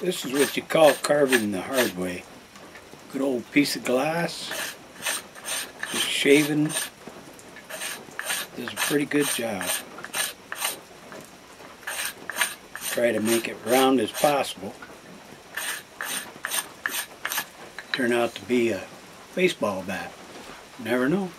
This is what you call carving the hard way. Good old piece of glass, just shaving. does a pretty good job. Try to make it round as possible. Turn out to be a baseball bat. Never know.